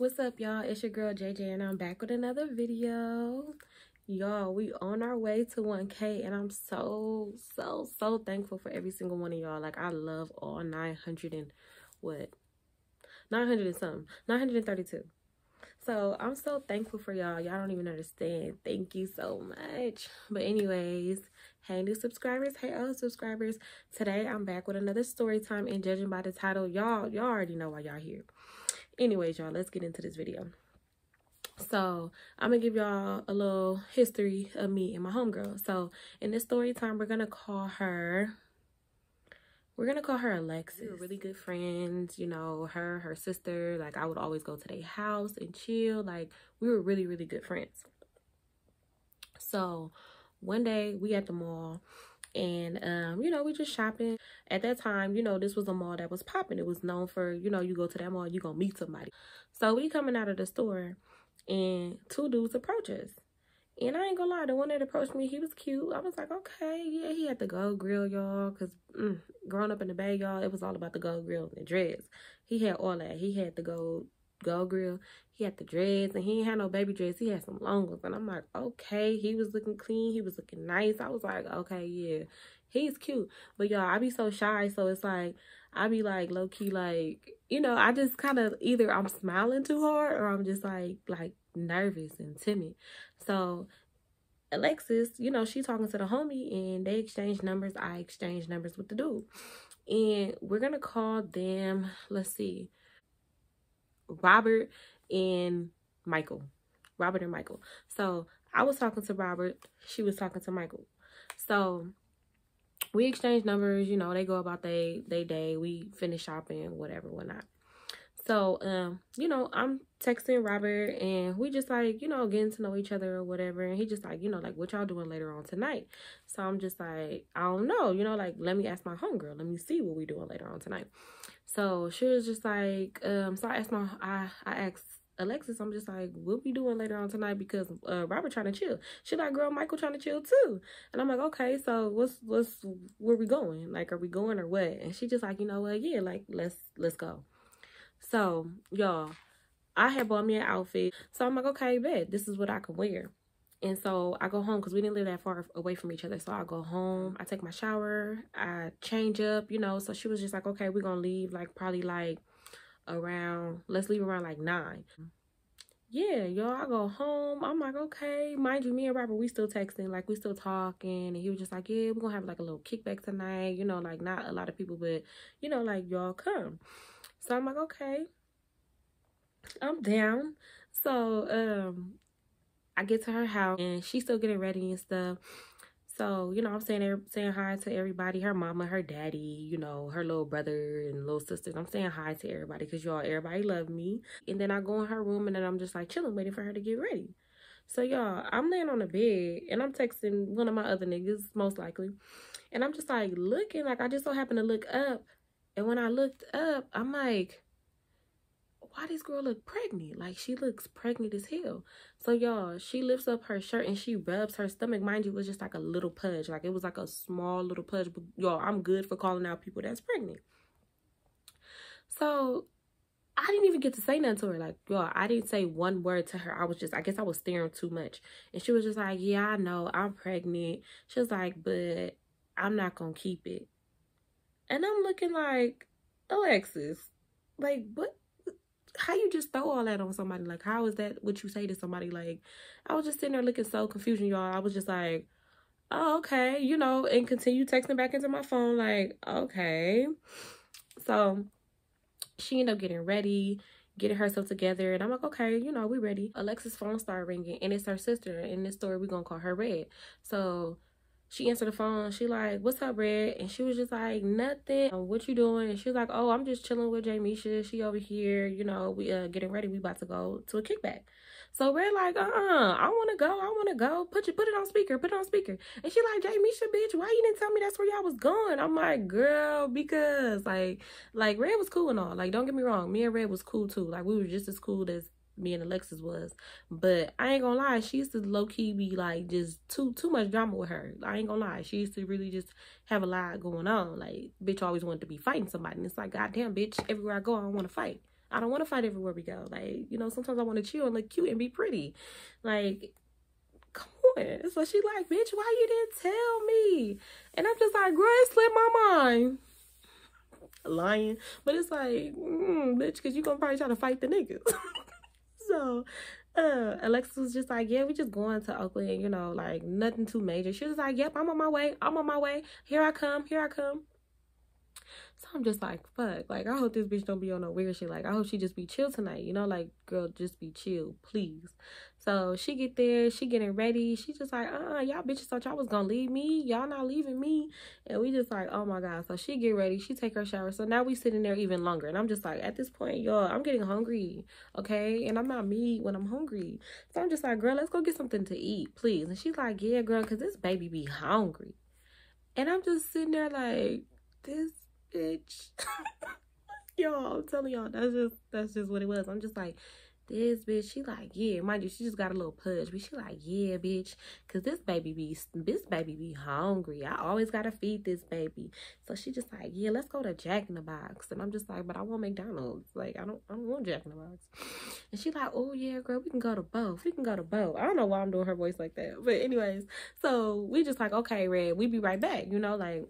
What's up, y'all? It's your girl JJ, and I'm back with another video. Y'all, we on our way to 1K, and I'm so, so, so thankful for every single one of y'all. Like, I love all 900 and what? 900 and something. 932. So, I'm so thankful for y'all. Y'all don't even understand. Thank you so much. But anyways, hey new subscribers, hey old subscribers. Today, I'm back with another story time, and judging by the title, y'all, y'all already know why y'all here anyways y'all let's get into this video. So i'm gonna give y'all a little history of me and my homegirl. So in this story time we're gonna call her we're gonna call her alexis. We were really good friends you know her her sister like i would always go to their house and chill like we were really really good friends. So one day we at the mall and um you know we just shopping at that time you know this was a mall that was popping it was known for you know you go to that mall you gonna meet somebody so we coming out of the store and two dudes approach us and I ain't gonna lie, the one that approached me, he was cute. I was like, okay, yeah, he had the gold grill, y'all. Cause mm, growing up in the Bay, y'all, it was all about the gold grill and the dreads. He had all that. He had the gold gold grill. He had the dreads and he ain't had no baby dreads. He had some long ones. And I'm like, okay. He was looking clean. He was looking nice. I was like, okay, yeah. He's cute. But y'all, I be so shy. So it's like, I be like low key, like, you know, I just kind of either I'm smiling too hard or I'm just like, like nervous and timid. So Alexis, you know, she talking to the homie and they exchange numbers. I exchange numbers with the dude. And we're going to call them, let's see, Robert and Michael. Robert and Michael. So I was talking to Robert. She was talking to Michael. So we exchange numbers. You know, they go about they they day. We finish shopping, whatever, whatnot. So, um, you know, I'm texting Robert and we just like, you know, getting to know each other or whatever. And he just like, you know, like what y'all doing later on tonight. So I'm just like, I don't know, you know, like let me ask my homegirl. Let me see what we doing later on tonight. So she was just like, um, so I asked my, I, I asked Alexis, I'm just like, what we doing later on tonight? Because uh, Robert trying to chill. She like, girl, Michael trying to chill too. And I'm like, okay, so what's what's where we going? Like, are we going or what? And she just like, you know what? Yeah, like let's let's go. So y'all, I had bought me an outfit. So I'm like, okay, bet this is what I can wear. And so I go home because we didn't live that far away from each other. So I go home, I take my shower, I change up, you know. So she was just like, okay, we're going to leave like probably like around, let's leave around like nine. Yeah, y'all, I go home. I'm like, okay. Mind you, me and Robert, we still texting, like we still talking. And he was just like, yeah, we're going to have like a little kickback tonight. You know, like not a lot of people, but, you know, like y'all come. So I'm like, okay. I'm down. So, um, I get to her house and she's still getting ready and stuff. So, you know, I'm saying saying hi to everybody, her mama, her daddy, you know, her little brother and little sisters. I'm saying hi to everybody because y'all, everybody love me. And then I go in her room and then I'm just like chilling, waiting for her to get ready. So, y'all, I'm laying on the bed and I'm texting one of my other niggas, most likely. And I'm just like looking, like I just so happen to look up. And when I looked up, I'm like, why this girl look pregnant? Like she looks pregnant as hell. So y'all, she lifts up her shirt and she rubs her stomach. Mind you, it was just like a little pudge. Like it was like a small little pudge. But y'all, I'm good for calling out people that's pregnant. So I didn't even get to say nothing to her. Like, y'all, I didn't say one word to her. I was just, I guess I was staring too much. And she was just like, yeah, I know, I'm pregnant. She was like, but I'm not going to keep it. And I'm looking like, Alexis, like, what? how you just throw all that on somebody? Like, how is that what you say to somebody? Like, I was just sitting there looking so confused, y'all. I was just like, oh, okay, you know, and continue texting back into my phone, like, okay. So she ended up getting ready, getting herself together, and I'm like, okay, you know, we ready. Alexis' phone started ringing, and it's her sister. In this story, we're gonna call her Red. So she answered the phone. She like, what's up, Red? And she was just like, nothing. What you doing? And she was like, oh, I'm just chilling with Jamisha. She over here, you know, we uh getting ready. We about to go to a kickback. So Red like, uh-uh, I want to go. I want to go. Put you, put it on speaker. Put it on speaker. And she like, Jamisha, bitch, why you didn't tell me that's where y'all was going? I'm like, girl, because like, like Red was cool and all. Like, don't get me wrong. Me and Red was cool too. Like, we were just as cool as me and Alexis was. But I ain't gonna lie, she used to low key be like just too too much drama with her. I ain't gonna lie. She used to really just have a lot going on. Like bitch always wanted to be fighting somebody. And it's like, goddamn bitch, everywhere I go I don't wanna fight. I don't want to fight everywhere we go. Like, you know, sometimes I want to chill and look cute and be pretty. Like, come on. So she like, bitch, why you didn't tell me? And I'm just like, girl, it slipped my mind. Lying. But it's like, mm, bitch, because you going to probably try to fight the niggas. so uh Alexis was just like, Yeah, we just going to Oakland, you know, like nothing too major. She was like, Yep, I'm on my way. I'm on my way. Here I come, here I come. So I'm just like, fuck. Like, I hope this bitch don't be on no weird shit. Like, I hope she just be chill tonight. You know, like, girl, just be chill, please. So she get there, she getting ready. She just like, uh, y'all bitches thought y'all was gonna leave me. Y'all not leaving me. And we just like, oh my God. So she get ready. She take her shower. So now we sitting there even longer. And I'm just like, at this point, y'all, I'm getting hungry. Okay. And I'm not me when I'm hungry. So I'm just like, girl, let's go get something to eat, please. And she's like, yeah, girl, because this baby be hungry. And I'm just sitting there like, this bitch. Yo, I'm telling y'all, that's just that's just what it was. I'm just like, this bitch, she like, yeah, mind you, she just got a little pudge, but she like, yeah, bitch, cause this baby be, this baby be hungry. I always gotta feed this baby. So she just like, yeah, let's go to Jack in the Box, and I'm just like, but I want McDonald's. Like, I don't, I don't want Jack in the Box. And she like, oh yeah, girl, we can go to both. We can go to both. I don't know why I'm doing her voice like that, but anyways, so we just like, okay, Red, we be right back. You know, like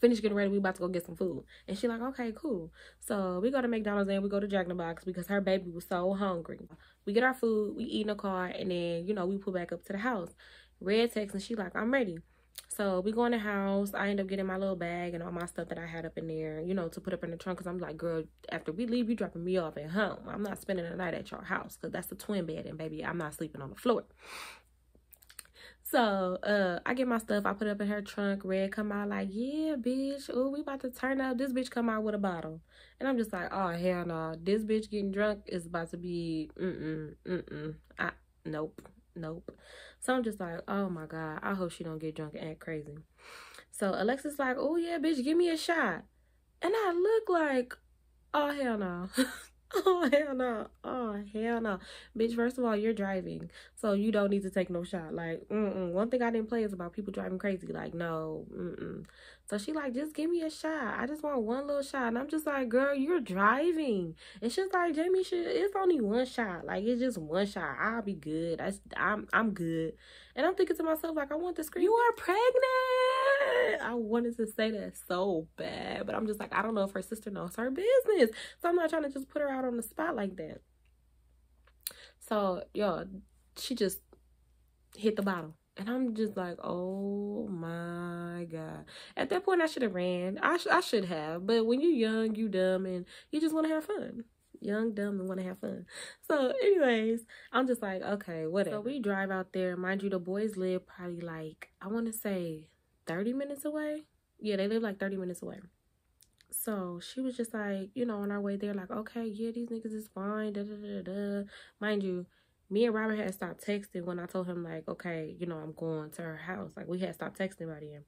finish getting ready. We about to go get some food. And she like, okay, cool. So we go to McDonald's and we go to Jack in the Box because her baby was so hungry. We get our food, we eat in the car, and then, you know, we pull back up to the house. Red text and she like, I'm ready. So we go in the house. I end up getting my little bag and all my stuff that I had up in there, you know, to put up in the trunk. Cause I'm like, girl, after we leave, you dropping me off at home. I'm not spending the night at your house. Cause that's the twin bed. And baby, I'm not sleeping on the floor. So uh I get my stuff, I put it up in her trunk, red come out like, yeah, bitch. Oh, we about to turn up. This bitch come out with a bottle. And I'm just like, oh hell no. This bitch getting drunk is about to be mm-mm, mm-mm. I nope, nope. So I'm just like, oh my God, I hope she don't get drunk and act crazy. So Alexis like, oh yeah, bitch, give me a shot. And I look like, oh hell no. Oh hell no. Oh hell no. Bitch, first of all, you're driving. So you don't need to take no shot. Like, mm-mm. One thing I didn't play is about people driving crazy. Like, no. Mm-mm. So she like, just give me a shot. I just want one little shot. And I'm just like, girl, you're driving. And she's like, Jamie, it's only one shot. Like it's just one shot. I'll be good. That's I'm I'm good. And I'm thinking to myself, like, I want to scream, you are pregnant. I wanted to say that so bad, but I'm just like, I don't know if her sister knows her business. So I'm not trying to just put her out on the spot like that. So, yo, she just hit the bottle. And I'm just like, oh my God. At that point, I should have ran. I, sh- I should have. But when you're young, you dumb, and you just want to have fun young, dumb, and want to have fun. So, anyways, I'm just like, okay, whatever. So we drive out there. Mind you, the boys live probably like, I want to say 30 minutes away. Yeah, they live like 30 minutes away. So she was just like, you know, on our way there, like, okay, yeah, these niggas is fine. Da, da, da, da. Mind you, me and Robert had stopped texting when I told him, like, okay, you know, I'm going to her house. Like, we had stopped texting by then.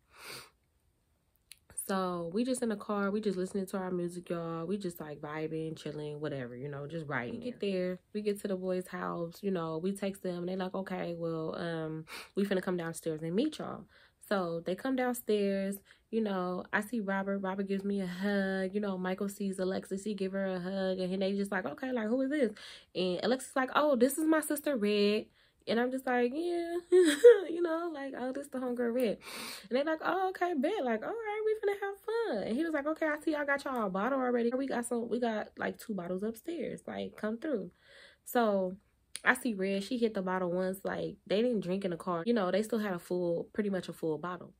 So we just in the car, we just listening to our music, y'all. We just like vibing, chilling, whatever, you know, just writing. We get there, we get to the boys' house, you know, we text them, and they like, okay, well, um, we finna come downstairs and meet y'all. So they come downstairs, you know, I see Robert. Robert gives me a hug. You know, Michael sees Alexis. He give her a hug. And they just like, okay, like, who is this? And Alexis like, oh, this is my sister, Red. And I'm just like, yeah, you know, like, oh, this the hunger red. And they like, oh, okay, bet. Like, all right, we finna have fun. And he was like, okay, I see I got y'all a bottle already. We got some, we got like two bottles upstairs. Like, come through. So I see Red, she hit the bottle once. Like, they didn't drink in the car. You know, they still had a full, pretty much a full bottle.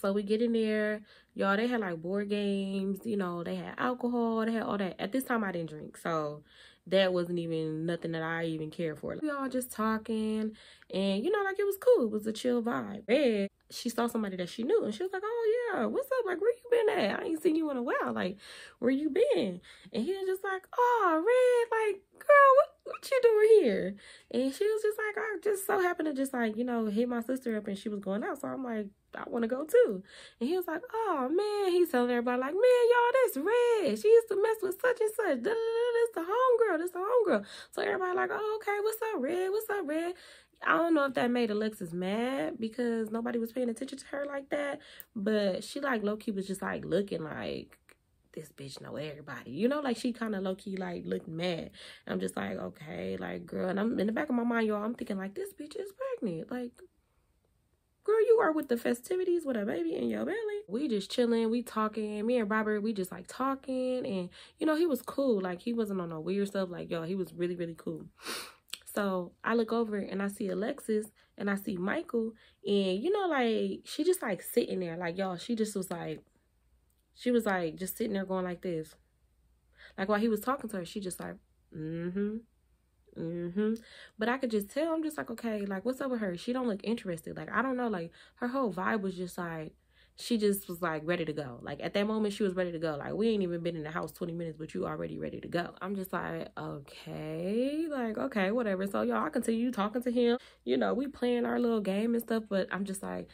So we get in there, y'all. They had like board games, you know, they had alcohol, they had all that. At this time, I didn't drink, so that wasn't even nothing that I even cared for. Like, we all just talking and you know, like it was cool. It was a chill vibe. And she saw somebody that she knew and she was like, Oh yeah, what's up? Like, where you been at? I ain't seen you in a while. Like, where you been? And he was just like, Oh, Red, like, girl, what what you doing here? And she was just like, I just so happened to just like, you know, hit my sister up and she was going out. So I'm like, I want to go too. And he was like, oh man, he's telling everybody like, man, y'all, that's red. She used to mess with such and such. This the homegirl. This the homegirl. So everybody like, oh, okay, what's up, red? What's up, red? I don't know if that made Alexis mad because nobody was paying attention to her like that, but she like low key was just like looking like this bitch know everybody. You know, like she kind of low key like looked mad. I'm just like, okay, like girl. And I'm in the back of my mind, y'all. I'm thinking like this bitch is pregnant. Like, girl, you are with the festivities with a baby in your belly. We just chilling, we talking. Me and Robert, we just like talking, and you know he was cool. Like he wasn't on no weird stuff. Like yo, he was really really cool. So I look over and I see Alexis and I see Michael, and you know like she just like sitting there, like y'all. She just was like she was like just sitting there going like this. Like while he was talking to her, she just like, mm-hmm. Mm-hmm. But I could just tell, I'm just like, okay, like what's up with her? She don't look interested. Like, I don't know, like her whole vibe was just like she just was like ready to go. Like at that moment she was ready to go. Like we ain't even been in the house 20 minutes, but you already ready to go. I'm just like, okay, like, okay, whatever. So y'all I continue talking to him. You know, we playing our little game and stuff, but I'm just like,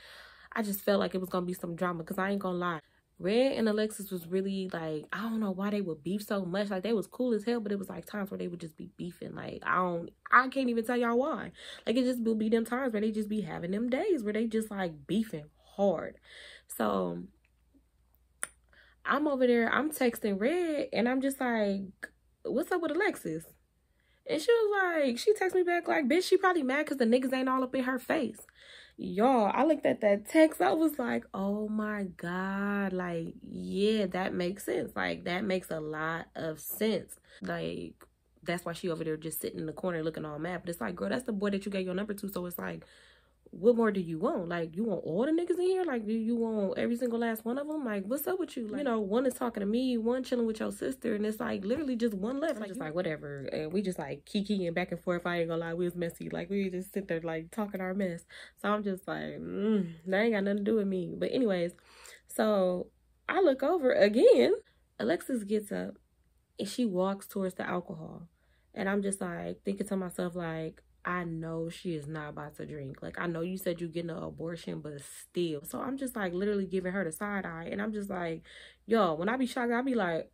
I just felt like it was gonna be some drama because I ain't gonna lie. Red and Alexis was really like, I don't know why they would beef so much. Like they was cool as hell, but it was like times where they would just be beefing. Like I don't I can't even tell y'all why. Like it just would be them times where they just be having them days where they just like beefing hard. So I'm over there, I'm texting Red and I'm just like, What's up with Alexis? And she was like, she texted me back like, bitch, she probably mad because the niggas ain't all up in her face y'all i looked at that text i was like oh my god like yeah that makes sense like that makes a lot of sense. Like that's why she over there just sitting in the corner looking all mad but it's like girl that's the boy that you gave your number to. So it's like what more do you want? Like, you want all the niggas in here? Like, do you want every single last one of them? Like, what's up with you? Like, you know, one is talking to me, one chilling with your sister, and it's like literally just one left. I'm like, just like, whatever. And we just like kikiing back and forth. I ain't gonna lie, we was messy. Like, we just sit there like talking our mess. So I'm just like, mm, that ain't got nothing to do with me. But, anyways, so I look over again. Alexis gets up and she walks towards the alcohol. And I'm just like thinking to myself, like, I know she is not about to drink. Like, I know you said you're getting an abortion, but still. So I'm just like literally giving her the side eye. And I'm just like, yo, when I be shocked, I be like,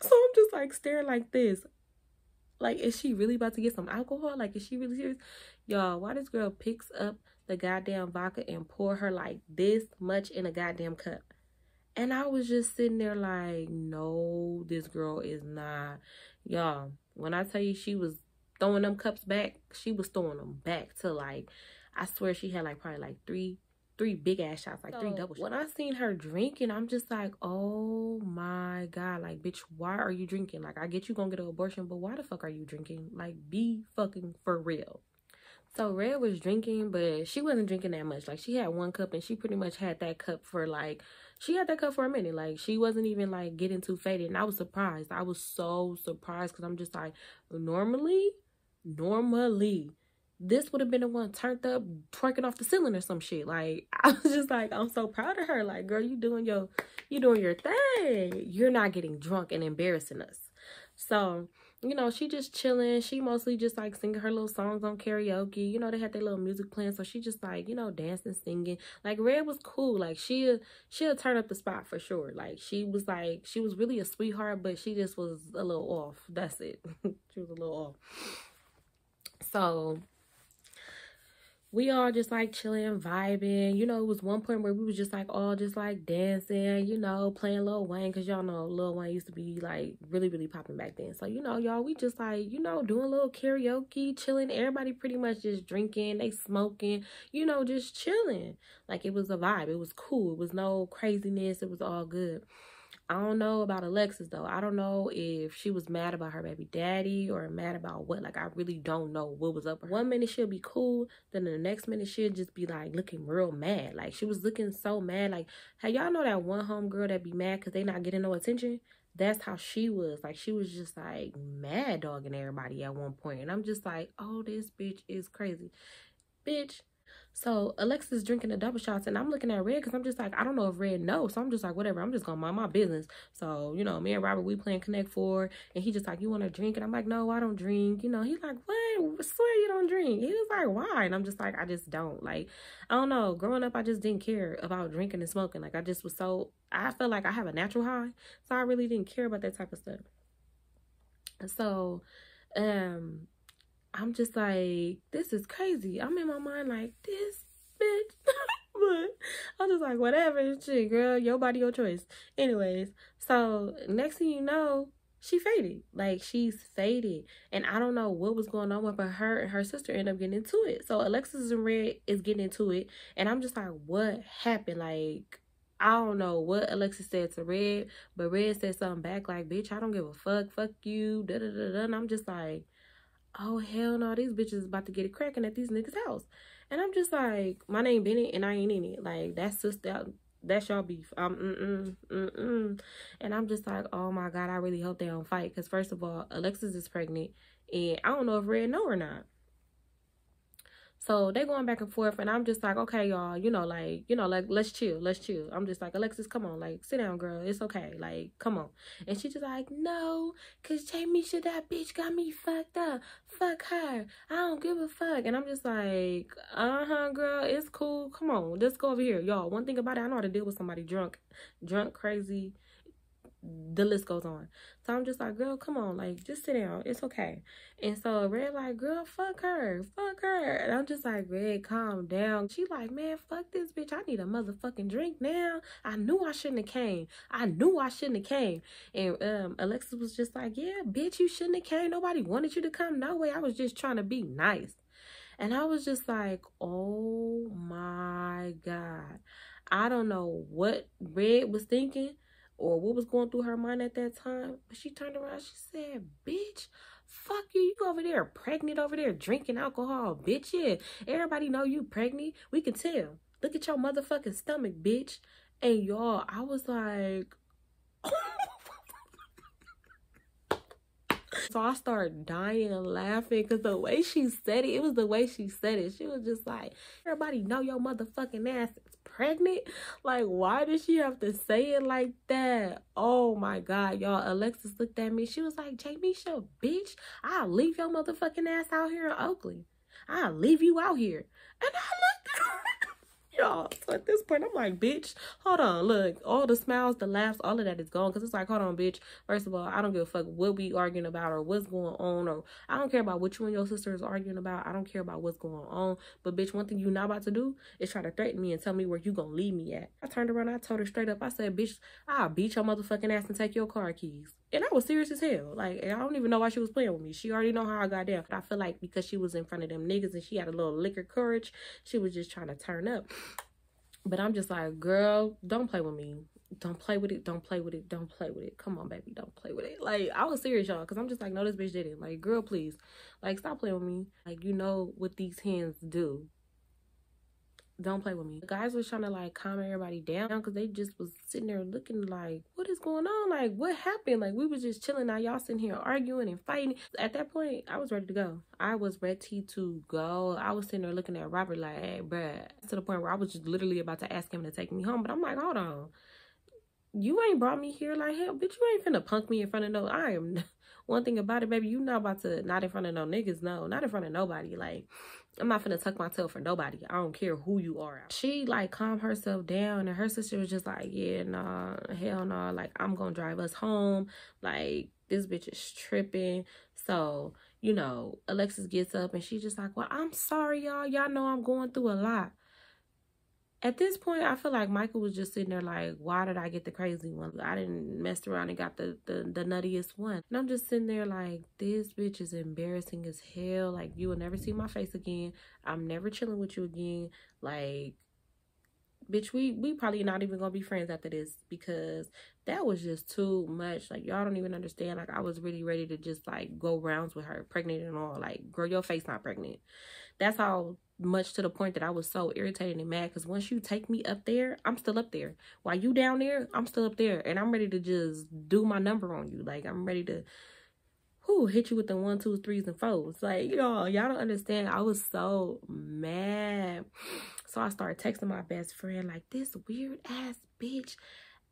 so I'm just like staring like this. Like, is she really about to get some alcohol? Like, is she really serious? Y'all, why this girl picks up the goddamn vodka and pour her like this much in a goddamn cup? And I was just sitting there like, no, this girl is not. Y'all, when I tell you she was throwing them cups back, she was throwing them back to like, I swear she had like probably like three, three big ass shots, like so, three double shots. When I seen her drinking, I'm just like, oh my God, like, bitch, why are you drinking? Like, I get you gonna get an abortion, but why the fuck are you drinking? Like, be fucking for real. So Red was drinking, but she wasn't drinking that much. Like, she had one cup and she pretty much had that cup for like, she had that cup for a minute. Like, she wasn't even like getting too faded. And I was surprised. I was so surprised because I'm just like, normally normally this would have been the one turned up twerking off the ceiling or some shit. Like i was just like i'm so proud of her. Like girl you doing your you doing your thing. You're not getting drunk and embarrassing us. So you know she just chilling. She mostly just like singing her little songs on karaoke. You know they had their little music playing so she just like you know dancing singing. Like red was cool. Like she she'll turn up the spot for sure. Like she was like she was really a sweetheart but she just was a little off. That's it. She was a little off so we all just like chilling, vibing. You know, it was one point where we was just like all just like dancing, you know, playing Lil Wayne. Cause y'all know Lil Wayne used to be like really, really popping back then. So, you know, y'all, we just like, you know, doing a little karaoke, chilling. Everybody pretty much just drinking, they smoking, you know, just chilling. Like it was a vibe. It was cool. It was no craziness. It was all good. I don't know about Alexis though. I don't know if she was mad about her baby daddy or mad about what. Like I really don't know what was up. One minute she'll be cool, then the next minute she'll just be like looking real mad. Like she was looking so mad. Like hey y'all know that one home girl that be mad because they not getting no attention? That's how she was. Like she was just like mad dogging everybody at one point. And I'm just like, oh this bitch is crazy. Bitch, so Alexis is drinking the double shots and I'm looking at Red because I'm just like, I don't know if Red knows. So I'm just like, whatever, I'm just gonna mind my business. So, you know, me and Robert, we playing Connect Four and he just like, you wanna drink? And I'm like, no, I don't drink. You know, he's like, what? swear you don't drink. He was like, why? And I'm just like, I just don't. Like, I don't know. Growing up, I just didn't care about drinking and smoking. Like I just was so I felt like I have a natural high. So I really didn't care about that type of stuff. So um I'm just like, this is crazy. I'm in my mind like, this bitch but I'm just like, whatever, shit, girl, your body, your choice. Anyways, so next thing you know, she faded. Like she's faded. And I don't know what was going on with her. Her and her sister end up getting into it. So Alexis and Red is getting into it. And I'm just like, what happened? Like, I don't know what Alexis said to Red, but Red said something back like, bitch, I don't give a fuck. Fuck you. Da da da da. And I'm just like, oh hell no, these bitches is about to get it cracking at these niggas' house. And I'm just like, my name Bennett and I ain't in it. Like that's just that that's y'all beef. Um, mm mm mm mm. And I'm just like, oh my god, I really hope they don't fight. Cause first of all, Alexis is pregnant, and I don't know if Red know or not. So they going back and forth, and I'm just like, okay, y'all, you know, like, you know, like, let's chill, let's chill. I'm just like, Alexis, come on, like, sit down, girl, it's okay, like, come on. And she just like, no, cause Jamisha, that bitch got me fucked up. Fuck her. I don't give a fuck. And I'm just like, uh huh, girl, it's cool. Come on, let's go over here, y'all. One thing about it, I know how to deal with somebody drunk, drunk, crazy the list goes on. So I'm just like, girl, come on, like, just sit down. It's okay. And so Red like, girl, fuck her. Fuck her. And I'm just like, Red, calm down. She like, man, fuck this bitch. I need a motherfucking drink now. I knew I shouldn't have came. I knew I shouldn't have came. And um, Alexis was just like, yeah, bitch, you shouldn't have came. Nobody wanted you to come. No way. I was just trying to be nice. And I was just like, oh my God. I don't know what Red was thinking or what was going through her mind at that time. But she turned around, she said, bitch, fuck you. You over there pregnant over there drinking alcohol, bitch. Yeah, everybody know you pregnant. We can tell. Look at your motherfucking stomach, bitch. And y'all, I was like, So I started dying and laughing because the way she said it, it was the way she said it. She was just like, everybody know your motherfucking ass pregnant. Like, why did she have to say it like that? Oh my God, y'all. Alexis looked at me. She was like, Jamisha, bitch, I'll leave your motherfucking ass out here in Oakley. I'll leave you out here. And I looked at her y'all. So at this point, I'm like, bitch, hold on. Look, all the smiles, the laughs, all of that is gone. Because it's like, hold on, bitch. First of all, I don't give a fuck what we arguing about or what's going on. Or I don't care about what you and your sister is arguing about. I don't care about what's going on. But bitch, one thing you not about to do is try to threaten me and tell me where you gonna leave me at. I turned around, I told her straight up. I said, bitch, I'll beat your motherfucking ass and take your car keys. And I was serious as hell. Like, I don't even know why she was playing with me. She already know how I got down. But I feel like because she was in front of them niggas and she had a little liquor courage, she was just trying to turn up. But I'm just like, girl, don't play with me. Don't play with it. Don't play with it. Don't play with it. Come on, baby. Don't play with it. Like, I was serious, y'all. Because I'm just like, no, this bitch didn't. Like, girl, please. Like, stop playing with me. Like, you know what these hands do don't play with me. The guys was trying to like calm everybody down because they just was sitting there looking like, what is going on? Like, what happened? Like, we was just chilling. Now y'all sitting here arguing and fighting. At that point, I was ready to go. I was ready to go. I was sitting there looking at Robert like, hey, bruh, to the point where I was just literally about to ask him to take me home. But I'm like, hold on. You ain't brought me here like hell, bitch. You ain't finna punk me in front of no. I am. One thing about it, baby, you not about to not in front of no niggas. No, not in front of nobody. Like, I'm not gonna tuck my tail for nobody. I don't care who you are. She like calmed herself down and her sister was just like, yeah, nah, hell. Nah. Like, I'm gonna drive us home. Like, this bitch is tripping. So, you know, Alexis gets up and she's just like, well, I'm sorry, y'all. Y'all know I'm going through a lot at this point, I feel like Michael was just sitting there like, why did I get the crazy one? I didn't mess around and got the, the, the nuttiest one. And I'm just sitting there like, this bitch is embarrassing as hell. Like, you will never see my face again. I'm never chilling with you again. Like, bitch, we, we probably not even gonna be friends after this because that was just too much. Like, y'all don't even understand. Like, I was really ready to just, like, go rounds with her, pregnant and all. Like, girl, your face not pregnant. That's how much to the point that I was so irritated and mad because once you take me up there, I'm still up there. While you down there, I'm still up there. And I'm ready to just do my number on you. Like, I'm ready to who hit you with the one, twos, threes, and fours. Like, y'all, y'all don't understand. I was so mad. So I started texting my best friend, like, this weird ass bitch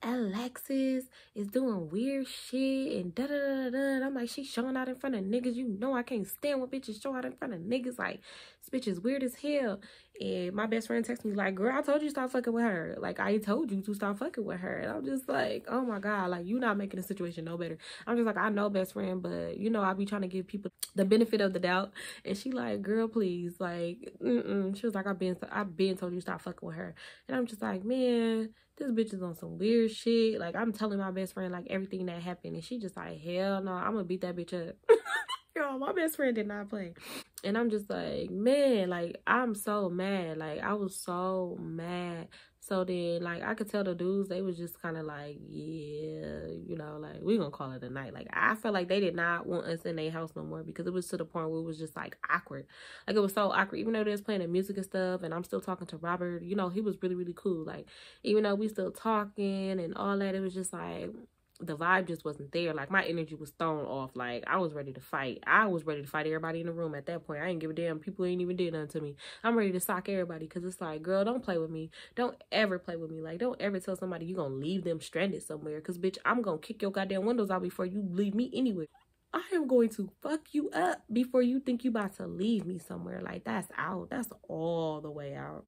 Alexis is doing weird shit and da da da da. And I'm like, she's showing out in front of niggas. You know I can't stand when bitches show out in front of niggas. Like, this bitch is weird as hell. And my best friend texted me like, girl, I told you stop fucking with her. Like, I told you to stop fucking with her. And I'm just like, oh my God, like, you not making the situation no better. I'm just like, I know best friend, but, you know, I be trying to give people the benefit of the doubt. And she like, girl, please. Like, mm-mm. She was like, I've been, I've been told you stop fucking with her. And I'm just like, man, this bitch is on some weird shit. Like, I'm telling my best friend, like, everything that happened. And she just like, hell no, I'm gonna beat that bitch up. Girl, my best friend did not play. And I'm just like, man, like, I'm so mad. Like, I was so mad. So then, like, I could tell the dudes, they was just kind of like, yeah, you know, like, we gonna call it a night. Like, I felt like they did not want us in their house no more because it was to the point where it was just, like, awkward. Like, it was so awkward. Even though they was playing the music and stuff, and I'm still talking to Robert, you know, he was really, really cool. Like, even though we still talking and all that, it was just like, the vibe just wasn't there. Like my energy was thrown off. Like I was ready to fight. I was ready to fight everybody in the room at that point. I ain't give a damn. People ain't even did nothing to me. I'm ready to sock everybody because it's like, girl, don't play with me. Don't ever play with me. Like don't ever tell somebody you gonna leave them stranded somewhere. Cause bitch, I'm gonna kick your goddamn windows out before you leave me anywhere. I am going to fuck you up before you think you about to leave me somewhere. Like that's out. That's all the way out.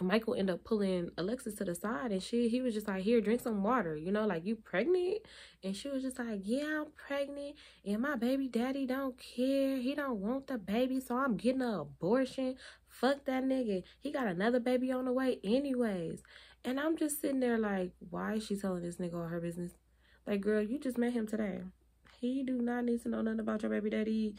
Michael ended up pulling Alexis to the side and she he was just like, here, drink some water, you know, like you pregnant? And she was just like, Yeah, I'm pregnant and my baby daddy don't care. He don't want the baby, so I'm getting an abortion. Fuck that nigga. He got another baby on the way anyways. And I'm just sitting there like, why is she telling this nigga all her business? Like, girl, you just met him today. He do not need to know nothing about your baby daddy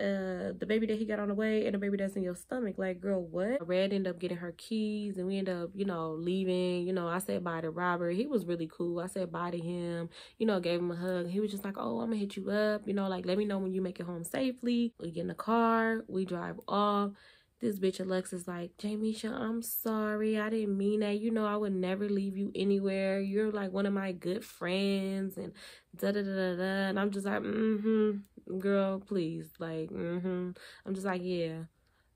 uh the baby that he got on the way and the baby that's in your stomach. Like girl what? Red ended up getting her keys and we end up you know leaving. You know i said bye to robert. He was really cool. I said bye to him. You know gave him a hug. He was just like oh i'm gonna hit you up. You know like let me know when you make it home safely. We get in the car. We drive off. This bitch Alexis like, Jamisha, I'm sorry. I didn't mean that. You know, I would never leave you anywhere. You're like one of my good friends and da da da da da. And I'm just like, mm-hmm, girl, please. Like, mm-hmm. I'm just like, yeah,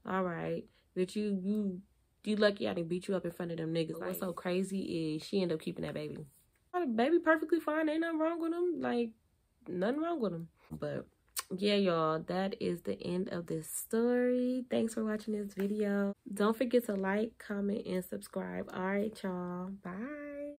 all right. That you, you, you lucky I didn't beat you up in front of them niggas. Like, what's so crazy is she ended up keeping that baby. Baby perfectly fine. Ain't nothing wrong with him. Like, nothing wrong with him. But yeah y'all that is the end of this story thanks for watching this video don't forget to like comment and subscribe all right y'all bye